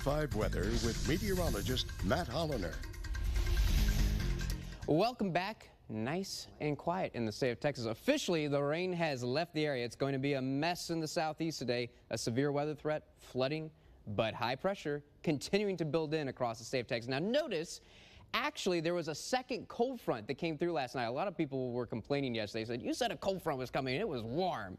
5 weather with meteorologist Matt Holliner. Welcome back. Nice and quiet in the state of Texas. Officially, the rain has left the area. It's going to be a mess in the southeast today. A severe weather threat, flooding, but high pressure continuing to build in across the state of Texas. Now, notice Actually, there was a second cold front that came through last night. A lot of people were complaining yesterday. Said, you said a cold front was coming. It was warm.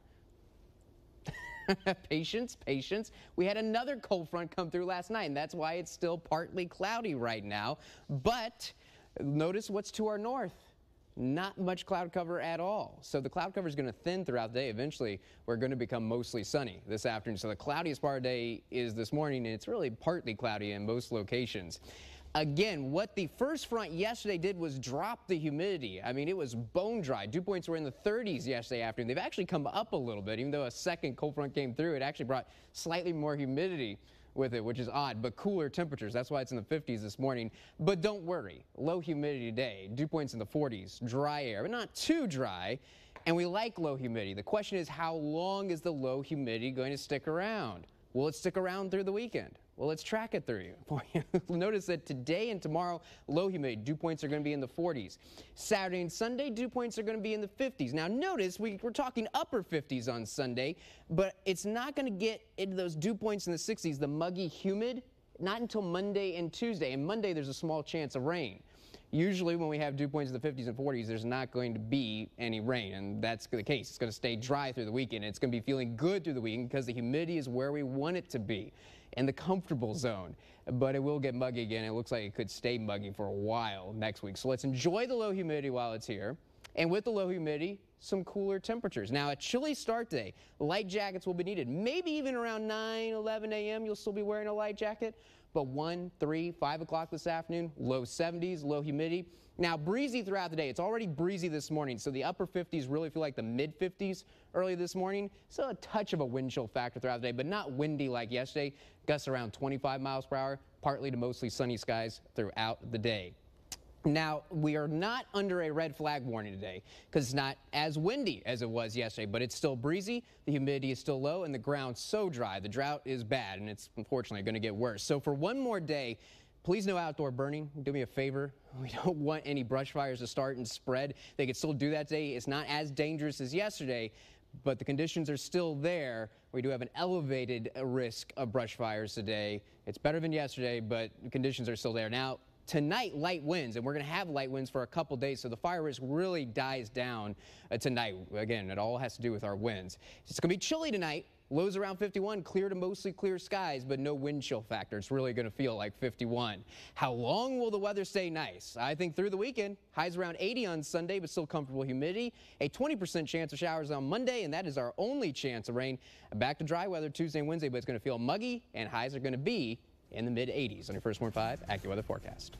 patience, patience. We had another cold front come through last night, and that's why it's still partly cloudy right now. But notice what's to our north. Not much cloud cover at all. So the cloud cover is going to thin throughout the day. Eventually, we're going to become mostly sunny this afternoon. So the cloudiest part of the day is this morning, and it's really partly cloudy in most locations. Again, what the first front yesterday did was drop the humidity. I mean, it was bone dry. Dew points were in the 30s yesterday afternoon. They've actually come up a little bit. Even though a second cold front came through, it actually brought slightly more humidity with it, which is odd, but cooler temperatures. That's why it's in the 50s this morning. But don't worry, low humidity today. Dew points in the 40s, dry air, but not too dry. And we like low humidity. The question is, how long is the low humidity going to stick around? Will it stick around through the weekend? Well, let's track it through you. Notice that today and tomorrow, low humidity, dew points are going to be in the 40s. Saturday and Sunday, dew points are going to be in the 50s. Now, notice we, are talking upper 50s on Sunday, but it's not going to get into those dew points in the 60s, the muggy, humid, not until Monday and Tuesday. And Monday, there's a small chance of rain. Usually when we have dew points in the 50s and 40s, there's not going to be any rain, and that's the case. It's going to stay dry through the weekend. It's going to be feeling good through the weekend because the humidity is where we want it to be in the comfortable zone. But it will get muggy again. It looks like it could stay muggy for a while next week. So let's enjoy the low humidity while it's here. And with the low humidity, some cooler temperatures. Now, a chilly start day, light jackets will be needed. Maybe even around 9, 11 a.m., you'll still be wearing a light jacket. But 1, 3, 5 o'clock this afternoon, low 70s, low humidity. Now, breezy throughout the day. It's already breezy this morning, so the upper 50s really feel like the mid 50s early this morning. So a touch of a wind chill factor throughout the day, but not windy like yesterday. Gusts around 25 miles per hour, partly to mostly sunny skies throughout the day. Now, we are not under a red flag warning today because it's not as windy as it was yesterday, but it's still breezy. The humidity is still low and the ground so dry. The drought is bad and it's unfortunately going to get worse. So for one more day, Please no outdoor burning. Do me a favor. We don't want any brush fires to start and spread. They could still do that today. It's not as dangerous as yesterday, but the conditions are still there. We do have an elevated risk of brush fires today. It's better than yesterday, but the conditions are still there. Now, tonight light winds and we're going to have light winds for a couple days so the fire risk really dies down uh, tonight. Again it all has to do with our winds. It's going to be chilly tonight lows around 51 clear to mostly clear skies but no wind chill factor. It's really going to feel like 51 how long will the weather stay nice? I think through the weekend highs around 80 on sunday but still comfortable humidity. A 20 percent chance of showers on monday and that is our only chance of rain. Back to dry weather tuesday and wednesday but it's going to feel muggy and highs are going to be in the mid 80s on your first Warn 5 AccuWeather forecast.